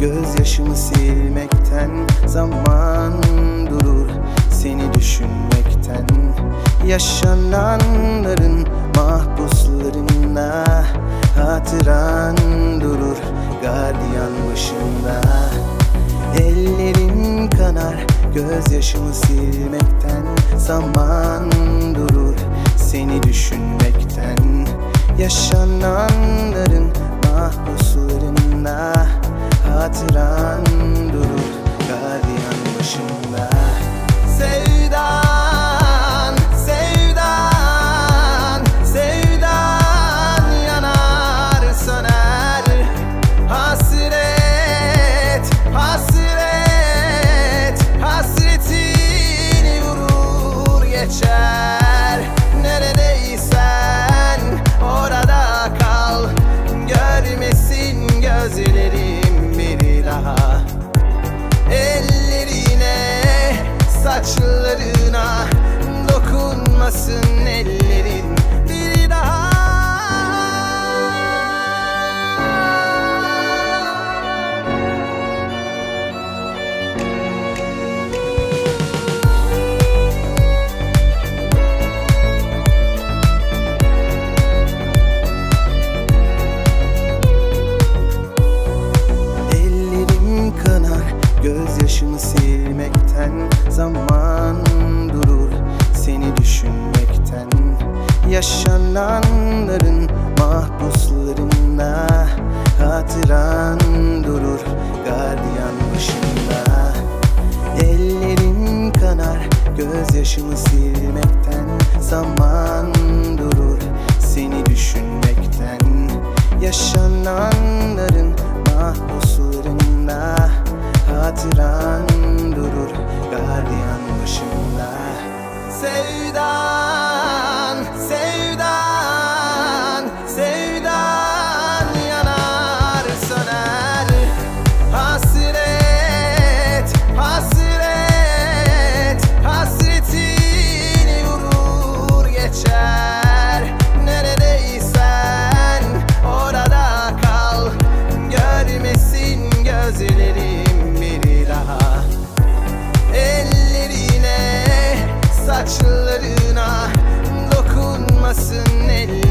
Gözyaşımı silmekten zaman durur Seni düşünmekten. Yaşananların mahpuslarında Hatıran durur gardiyan başında. Ellerim kanar gözyaşımı silmekten Zaman durur seni düşünmekten. Yaşananların Hatıran durur gardiyan Sevdan, sevdan, sevdan yanar söner. Hasret, saçlarına dokunmasın ellerin Yaşananların mahpuslarında Hatıran durur Gardiyan başında. Ellerim kanar Gözyaşımı silmekten Zaman durur Seni düşünmekten. Yaşananların mahpuslarında Hatıran durur gardiyan başında. Sevdan gözlerim bir daha. Ellerine saçlarına dokunmasın ellerine